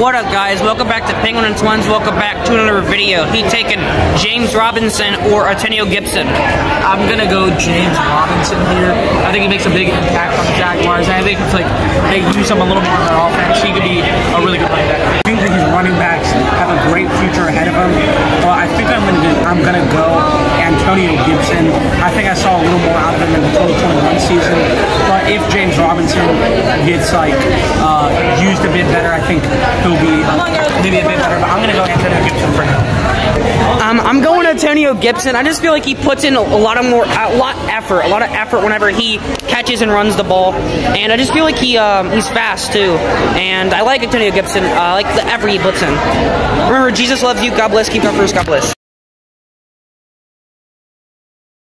What up, guys? Welcome back to Penguin and Twins. Welcome back to another video. He taking James Robinson or Antonio Gibson. I'm gonna go James Robinson here. I think he makes a big impact on the Jaguars. I think it's like they use him a little more in their offense. He could be a really good running back. I think that his running backs have a great future ahead of him. But I think I'm gonna do, I'm gonna go Antonio Gibson. I think I saw a little more out of him in the 2021 season. But if James Robinson gets like uh, used a bit better, I think he'll be uh, maybe a bit better. But I'm gonna go Antonio Gibson for now. Um, I'm going Antonio Gibson. I just feel like he puts in a, lot of more, a lot effort, a lot of effort whenever he catches and runs the ball, and I just feel like he um, he's fast too. And I like Antonio Gibson. Uh, I like the effort he puts in. Remember, Jesus loves you. God bless. Keep up first. God bless.